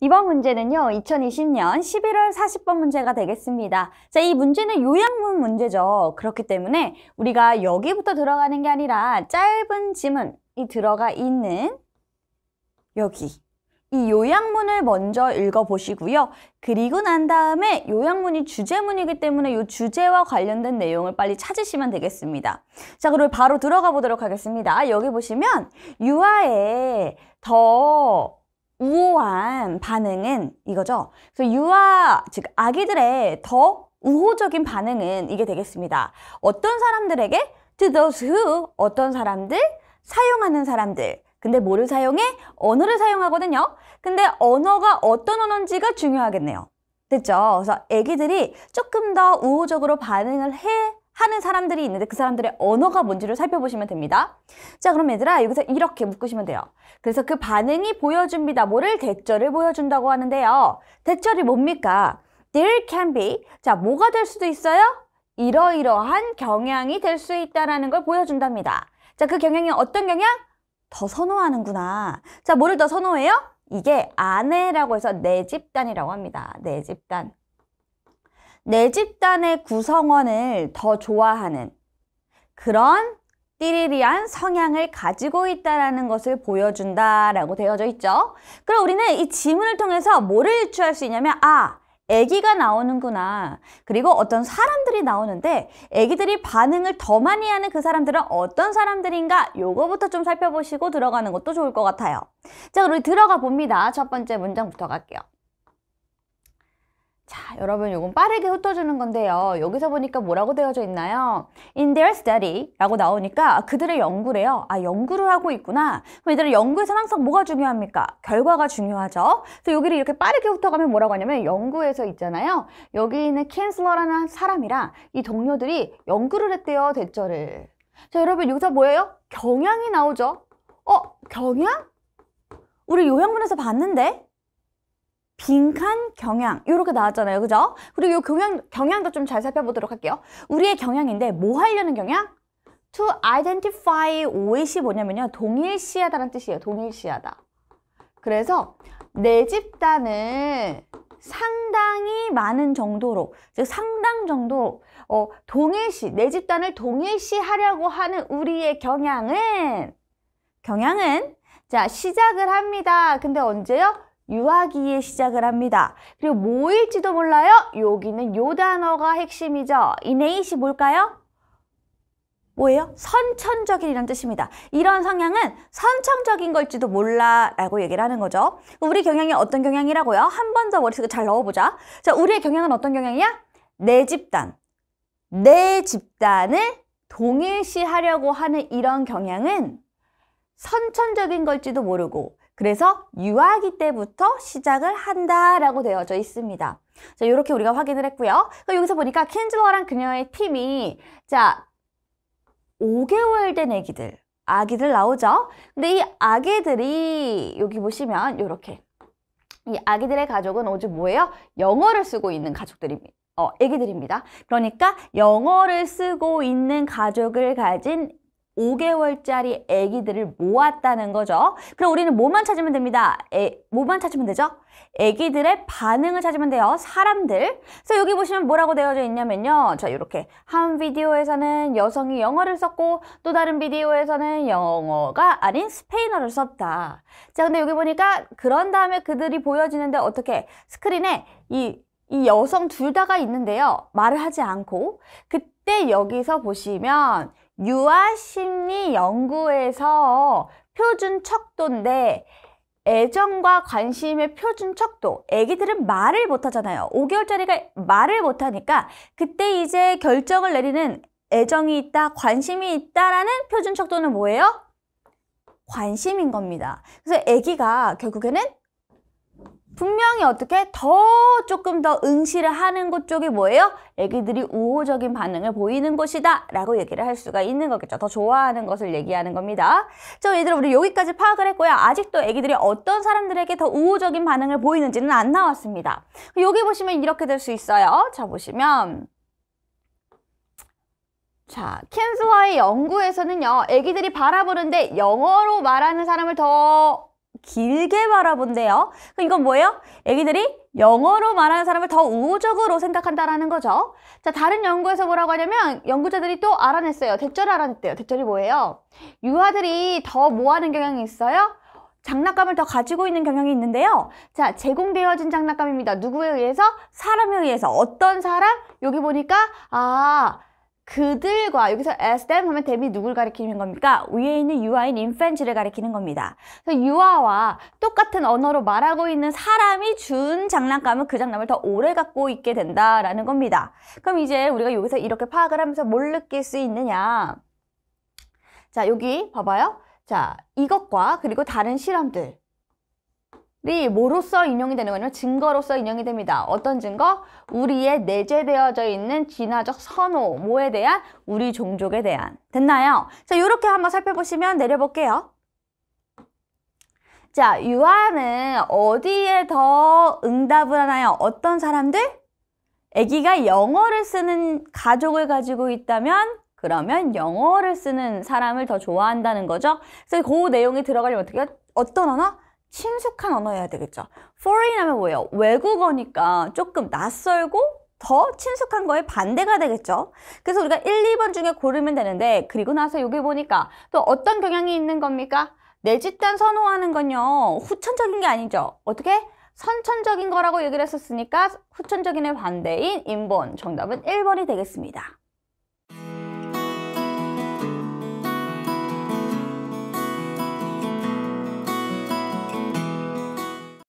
이번 문제는요, 2020년 11월 40번 문제가 되겠습니다. 자, 이 문제는 요약문 문제죠. 그렇기 때문에 우리가 여기부터 들어가는 게 아니라 짧은 지문이 들어가 있는 여기. 이 요약문을 먼저 읽어보시고요. 그리고 난 다음에 요약문이 주제문이기 때문에 이 주제와 관련된 내용을 빨리 찾으시면 되겠습니다. 자, 그럼 바로 들어가 보도록 하겠습니다. 여기 보시면 유아의 더 우호한 반응은 이거죠. 그래서 유아, 즉 아기들의 더 우호적인 반응은 이게 되겠습니다. 어떤 사람들에게 to those who 어떤 사람들 사용하는 사람들 근데 뭐를 사용해? 언어를 사용하거든요. 근데 언어가 어떤 언어인지가 중요하겠네요. 됐죠? 그래서 애기들이 조금 더 우호적으로 반응을 해 하는 사람들이 있는데 그 사람들의 언어가 뭔지를 살펴보시면 됩니다. 자, 그럼 얘들아 여기서 이렇게 묶으시면 돼요. 그래서 그 반응이 보여줍니다. 뭐를 대절을 보여준다고 하는데요. 대절이 뭡니까? There can be. 자, 뭐가 될 수도 있어요? 이러이러한 경향이 될 수 있다는 걸 보여준답니다. 자, 그 경향이 어떤 경향? 더 선호하는구나. 자, 뭐를 더 선호해요? 이게 아내라고 해서 내 집단이라고 합니다. 내 집단. 내 집단의 구성원을 더 좋아하는 그런 띠리리한 성향을 가지고 있다는 것을 보여준다라고 되어져 있죠. 그럼 우리는 이 지문을 통해서 뭐를 유추할 수 있냐면 아, 아기가 나오는구나. 그리고 어떤 사람들이 나오는데 아기들이 반응을 더 많이 하는 그 사람들은 어떤 사람들인가 요거부터 좀 살펴보시고 들어가는 것도 좋을 것 같아요. 자, 그럼 우리 들어가 봅니다. 첫 번째 문장부터 갈게요. 자, 여러분 요건 빠르게 훑어주는 건데요. 여기서 보니까 뭐라고 되어져 있나요? In their study 라고 나오니까 그들의 연구래요. 아, 연구를 하고 있구나. 그럼 얘들은 연구에서는 항상 뭐가 중요합니까? 결과가 중요하죠. 그래서 여기를 이렇게 빠르게 훑어가면 뭐라고 하냐면 연구에서 있잖아요. 여기 있는 캔슬러라는 사람이랑 이 동료들이 연구를 했대요. 대절을. 자, 여러분 여기서 뭐예요? 경향이 나오죠. 어, 경향? 우리 요약문에서 봤는데? 빈칸 경향 이렇게 나왔잖아요 그죠? 그리고 이 경향, 경향도 좀 잘 살펴보도록 할게요 우리의 경향인데 뭐 하려는 경향? to identify with이 뭐냐면요 동일시하다는 뜻이에요 동일시하다 그래서 내 집단을 상당히 많은 정도로 즉 상당 정도 어, 동일시 내 집단을 동일시하려고 하는 우리의 경향은 경향은 자 시작을 합니다 근데 언제요? 유아기에 시작을 합니다. 그리고 뭐일지도 몰라요? 여기는 요 단어가 핵심이죠. 이네이시 뭘까요? 뭐예요? 선천적인이란 뜻입니다. 이런 성향은 선천적인 걸지도 몰라 라고 얘기를 하는 거죠. 우리 경향이 어떤 경향이라고요? 한 번 더 머릿속에 잘 넣어보자. 자, 우리의 경향은 어떤 경향이야? 내 집단. 내 집단을 동일시하려고 하는 이런 경향은 선천적인 걸지도 모르고 그래서 유아기 때부터 시작을 한다라고 되어져 있습니다. 자, 이렇게 우리가 확인을 했고요. 여기서 보니까 켄즐러랑 그녀의 팀이 자 5개월 된 아기들, 아기들 나오죠. 근데 이 아기들이 여기 보시면 이렇게 이 아기들의 가족은 오직 뭐예요? 영어를 쓰고 있는 가족들입니다. 어, 애기들입니다. 그러니까 영어를 쓰고 있는 가족을 가진 5개월짜리 아기들을 모았다는 거죠. 그럼 우리는 뭐만 찾으면 됩니다. 에, 뭐만 찾으면 되죠? 아기들의 반응을 찾으면 돼요. 사람들. 그래서 여기 보시면 뭐라고 되어져 있냐면요. 자, 이렇게 한 비디오에서는 여성이 영어를 썼고 또 다른 비디오에서는 영어가 아닌 스페인어를 썼다. 자, 근데 여기 보니까 그런 다음에 그들이 보여지는데 어떻게 스크린에 이, 이 여성 둘 다가 있는데요. 말을 하지 않고 그때 여기서 보시면 유아심리 연구에서 표준 척도인데 애정과 관심의 표준 척도. 애기들은 말을 못하잖아요. 5개월짜리가 말을 못하니까 그때 이제 결정을 내리는 애정이 있다, 관심이 있다라는 표준 척도는 뭐예요? 관심인 겁니다. 그래서 애기가 결국에는 분명히 어떻게 더 조금 더 응시를 하는 것 쪽이 뭐예요? 애기들이 우호적인 반응을 보이는 곳이다 라고 얘기를 할 수가 있는 거겠죠. 더 좋아하는 것을 얘기하는 겁니다. 자, 얘들아 우리 여기까지 파악을 했고요. 아직도 애기들이 어떤 사람들에게 더 우호적인 반응을 보이는지는 안 나왔습니다. 여기 보시면 이렇게 될 수 있어요. 자, 보시면 자, 켄스와의 연구에서는요. 애기들이 바라보는데 영어로 말하는 사람을 더 길게 바라본대요. 이건 뭐예요? 애기들이 영어로 말하는 사람을 더 우호적으로 생각한다라는 거죠. 자, 다른 연구에서 뭐라고 하냐면 연구자들이 또 알아냈어요. 대절을 알아냈대요. 대절이 뭐예요? 유아들이 더 뭐 하는 경향이 있어요? 장난감을 더 가지고 있는 경향이 있는데요. 자, 제공되어진 장난감입니다. 누구에 의해서? 사람에 의해서. 어떤 사람? 여기 보니까 아, 그들과 여기서 as them 하면 them이 누굴 가리키는 겁니까? 위에 있는 유아인 인펜치를 가리키는 겁니다. 그래서 유아와 똑같은 언어로 말하고 있는 사람이 준 장난감은 그 장난감을 더 오래 갖고 있게 된다라는 겁니다. 그럼 이제 우리가 여기서 이렇게 파악을 하면서 뭘 느낄 수 있느냐? 자, 여기 봐봐요. 자, 이것과 그리고 다른 실험들. 이 뭐로써 인용이 되는 거냐면 증거로서 인용이 됩니다. 어떤 증거? 우리의 내재되어져 있는 진화적 선호, 뭐에 대한? 우리 종족에 대한. 됐나요? 자, 이렇게 한번 살펴보시면 내려볼게요. 자, 유아는 어디에 더 응답을 하나요? 어떤 사람들? 아기가 영어를 쓰는 가족을 가지고 있다면 그러면 영어를 쓰는 사람을 더 좋아한다는 거죠. 그래서 그 내용이 들어가려면 어떻게? 어떤 언어? 친숙한 언어여야 되겠죠. foreign 하면 뭐예요? 외국어니까 조금 낯설고 더 친숙한 거에 반대가 되겠죠. 그래서 우리가 1, 2번 중에 고르면 되는데 그리고 나서 여기 보니까 또 어떤 경향이 있는 겁니까? 내 집단 선호하는 건요. 후천적인 게 아니죠. 어떻게? 선천적인 거라고 얘기를 했었으니까 후천적인의 반대인 인본 정답은 1번이 되겠습니다.